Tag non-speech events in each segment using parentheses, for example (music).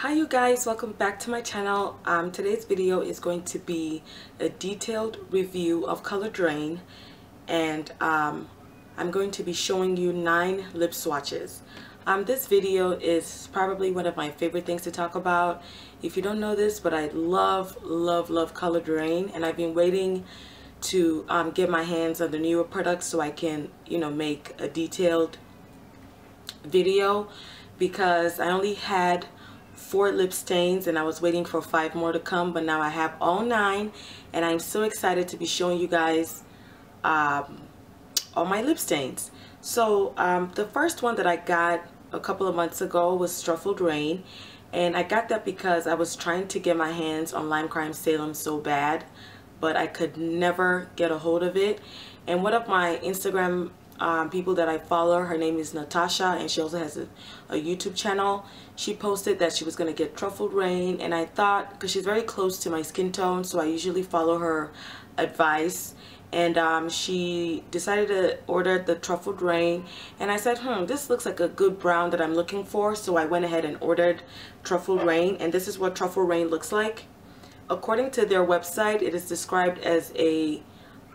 Hi you guys, welcome back to my channel. Um, today's video is going to be a detailed review of Coloured Raine and um, I'm going to be showing you nine lip swatches. Um, this video is probably one of my favorite things to talk about. If you don't know this, but I love, love, love Coloured Raine and I've been waiting to um, get my hands on the newer products so I can, you know, make a detailed video because I only had four lip stains and I was waiting for five more to come but now I have all nine and I'm so excited to be showing you guys um, all my lip stains. So um, the first one that I got a couple of months ago was Truffle Raine and I got that because I was trying to get my hands on Lime Crime Salem so bad but I could never get a hold of it. And one of my Instagram um, people that I follow. Her name is Natasha and she also has a, a YouTube channel. She posted that she was going to get Truffle Raine and I thought, because she's very close to my skin tone, so I usually follow her advice and um, she decided to order the Truffle Raine and I said hmm this looks like a good brown that I'm looking for so I went ahead and ordered Truffle Raine and this is what Truffle Raine looks like according to their website it is described as a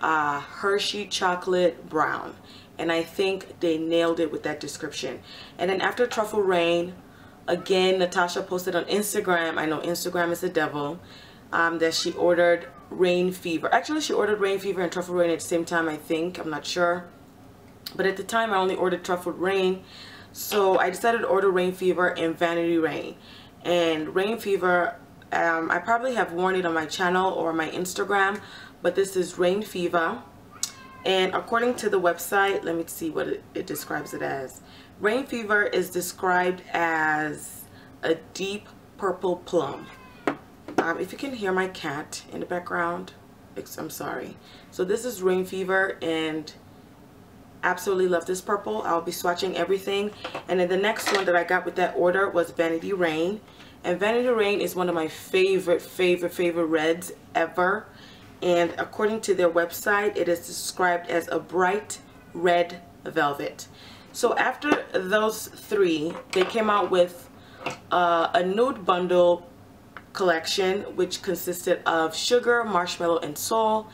uh, Hershey chocolate brown and I think they nailed it with that description. And then after Truffle Raine, again, Natasha posted on Instagram, I know Instagram is the devil, um, that she ordered Raine Fever. Actually, she ordered Raine Fever and Truffle Raine at the same time, I think. I'm not sure. But at the time, I only ordered Truffle Raine. So I decided to order Raine Fever and Vanity Raine. And Raine Fever, um, I probably have worn it on my channel or my Instagram. But this is Raine Fever and according to the website, let me see what it, it describes it as. Raine Fever is described as a deep purple plum. Um, if you can hear my cat in the background, I'm sorry. So this is Raine Fever and absolutely love this purple. I'll be swatching everything. And then the next one that I got with that order was Vanity Raine. And Vanity Raine is one of my favorite, favorite, favorite reds ever and according to their website it is described as a bright red velvet. So after those three they came out with uh, a nude bundle collection which consisted of sugar marshmallow and soul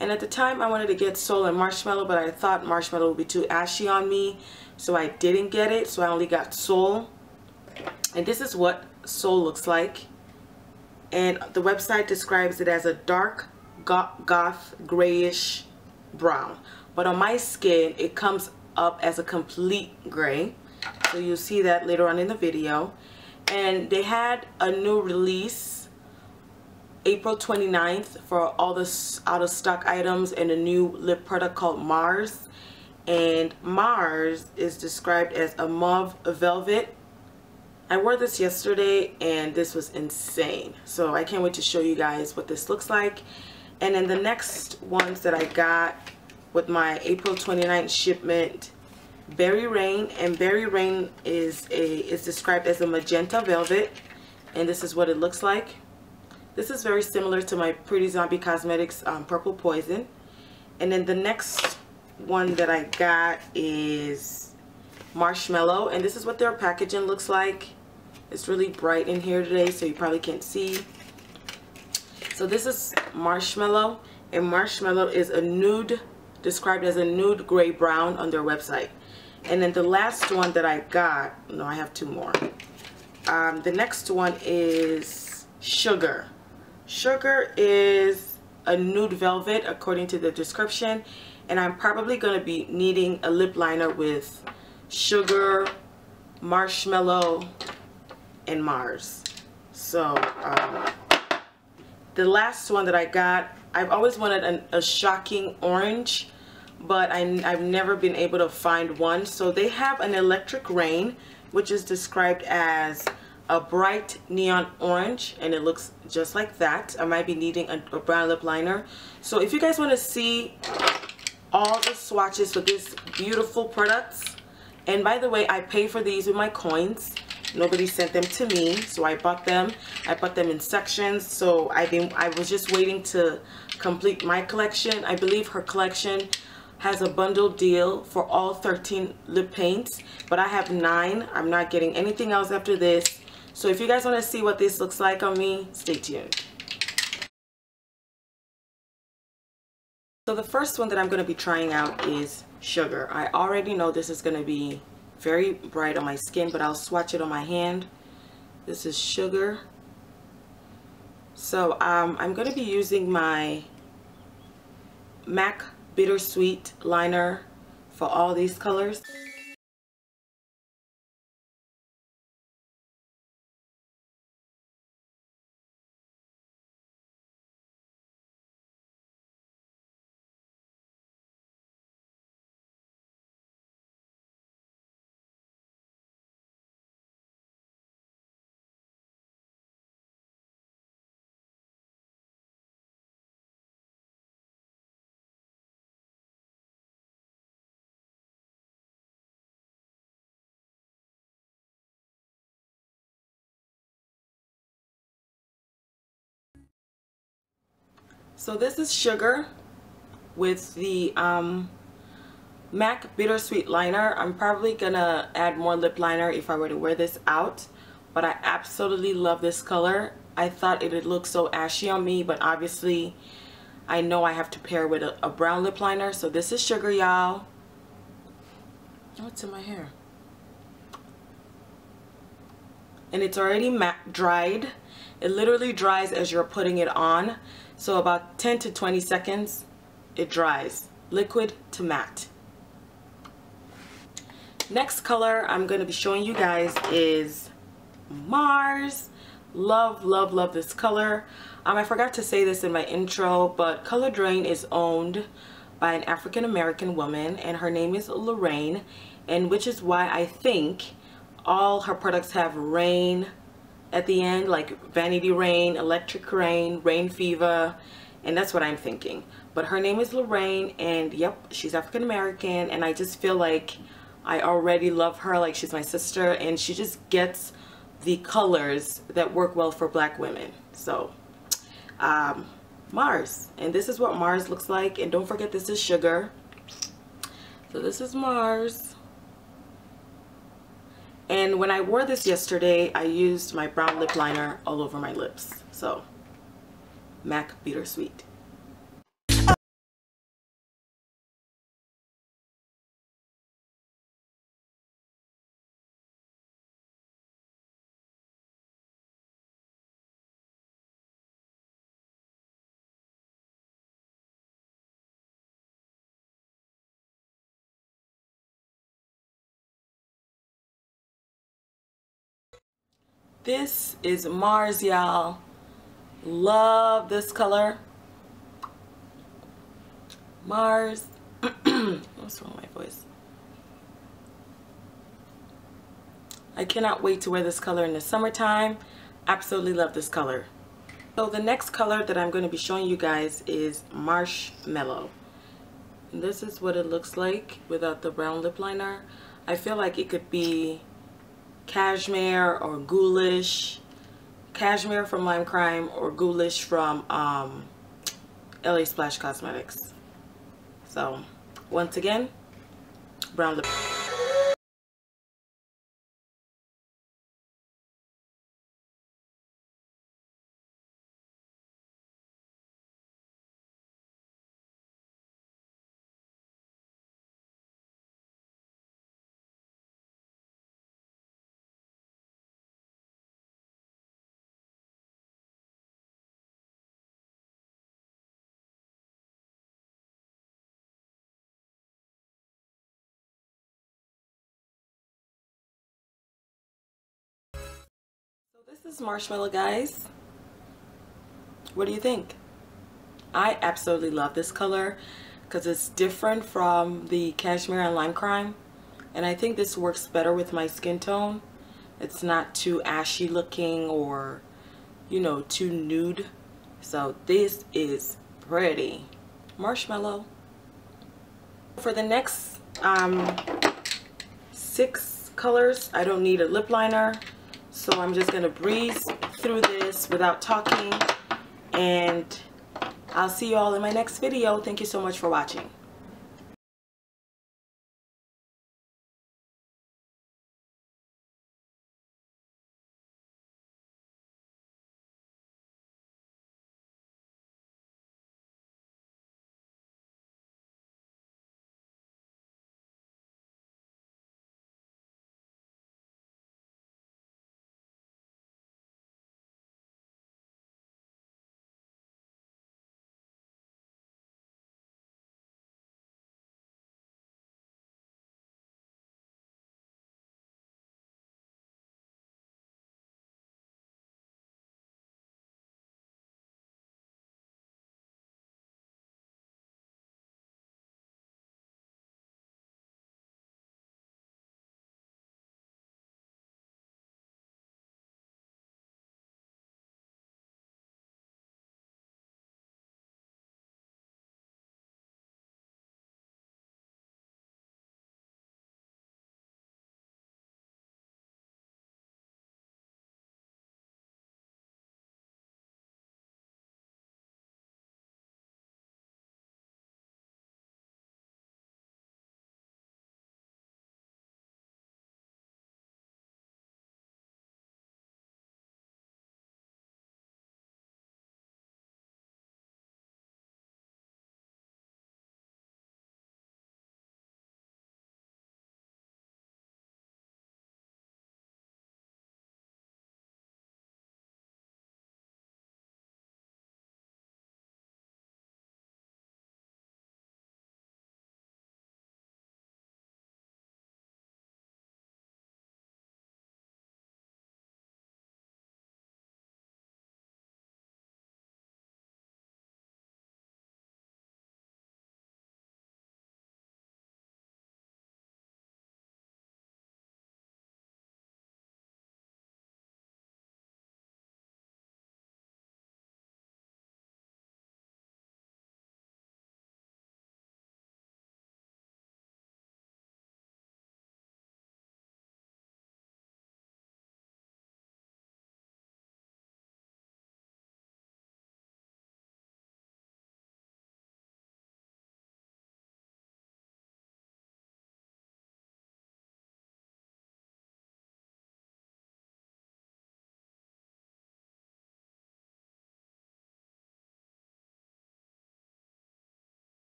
and at the time I wanted to get soul and marshmallow but I thought marshmallow would be too ashy on me so I didn't get it so I only got soul and this is what soul looks like. And the website describes it as a dark goth grayish brown. But on my skin it comes up as a complete gray. So you'll see that later on in the video. And they had a new release April 29th for all the out of stock items and a new lip product called Mars. And Mars is described as a mauve velvet. I wore this yesterday and this was insane. So I can't wait to show you guys what this looks like and then the next ones that I got with my April 29th shipment, Berri Raine. And Berri Raine is a is described as a magenta velvet. And this is what it looks like. This is very similar to my Pretty Zombie Cosmetics um, Purple Poison. And then the next one that I got is Marshmallow. And this is what their packaging looks like. It's really bright in here today, so you probably can't see. So this is Marshmallow. And Marshmallow is a nude, described as a nude gray brown on their website. And then the last one that I got, no, I have two more. Um, the next one is Sugar. Sugar is a nude velvet according to the description. And I'm probably going to be needing a lip liner with Sugar, Marshmallow, and Mars. So, um, the last one that I got, I've always wanted an, a shocking orange, but I, I've never been able to find one. So they have an Electric Raine, which is described as a bright neon orange and it looks just like that. I might be needing a, a brown lip liner. So if you guys want to see all the swatches for this beautiful products, and by the way, I pay for these with my coins nobody sent them to me so I bought them I bought them in sections so I've been I was just waiting to complete my collection I believe her collection has a bundle deal for all 13 lip paints but I have nine I'm not getting anything else after this So if you guys want to see what this looks like on me, stay tuned. So the first one that I'm going to be trying out is Sugar. I already know this is going to be very bright on my skin, but I'll swatch it on my hand. This is Sugar. So um, I'm going to be using my MAC Bittersweet liner for all these colors. So this is Sugar with the um, MAC Bittersweet Liner. I'm probably going to add more lip liner if I were to wear this out. But I absolutely love this color. I thought it would look so ashy on me, but obviously I know I have to pair with a, a brown lip liner. So this is Sugar, y'all. It's in my hair. And it's already dried. It literally dries as you're putting it on. So about 10 to 20 seconds, it dries. Liquid to matte. Next color I'm going to be showing you guys is Mars. Love, love, love this color. Um, I forgot to say this in my intro, but Coloured Raine is owned by an African American woman and her name is Lorraine and which is why I think all her products have rain at the end like Vanity Raine, Electric Raine, Raine Fever and that's what I'm thinking. But her name is Lorraine and yep she's African American and I just feel like I already love her like she's my sister and she just gets the colors that work well for black women. So um, Mars and this is what Mars looks like and don't forget this is sugar. So this is Mars and when I wore this yesterday, I used my brown lip liner all over my lips. So, MAC Bittersweet. This is Mars, y'all. Love this color. Mars. (clears throat) What's wrong with my voice? I cannot wait to wear this color in the summertime. Absolutely love this color. So the next color that I'm going to be showing you guys is Marshmallow. And this is what it looks like without the brown lip liner. I feel like it could be Cashmere or Ghoulish. Cashmere from Lime Crime or Ghoulish from um, LA Splash Cosmetics. So, once again, brown lip. This is Marshmallow, guys. What do you think? I absolutely love this color because it's different from the Cashmere and Lime Crime. And I think this works better with my skin tone. It's not too ashy looking or, you know, too nude. So this is pretty. Marshmallow. For the next um, six colors, I don't need a lip liner. So I'm just going to breeze through this without talking. And I'll see you all in my next video. Thank you so much for watching.